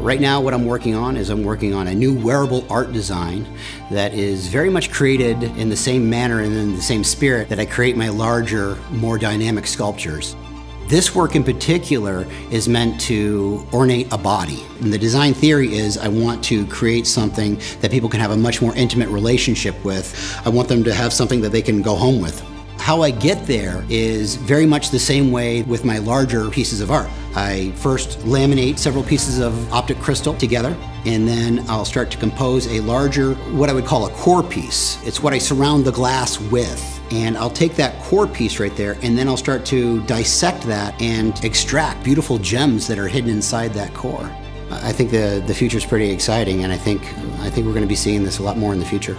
Right now, what I'm working on is I'm working on a new wearable art design that is very much created in the same manner and in the same spirit that I create my larger, more dynamic sculptures. This work in particular is meant to ornate a body. And the design theory is I want to create something that people can have a much more intimate relationship with. I want them to have something that they can go home with. How I get there is very much the same way with my larger pieces of art. I first laminate several pieces of optic crystal together, and then I'll start to compose a larger, what I would call a core piece. It's what I surround the glass with. And I'll take that core piece right there, and then I'll start to dissect that and extract beautiful gems that are hidden inside that core. I think the, the future is pretty exciting, and I think, I think we're going to be seeing this a lot more in the future.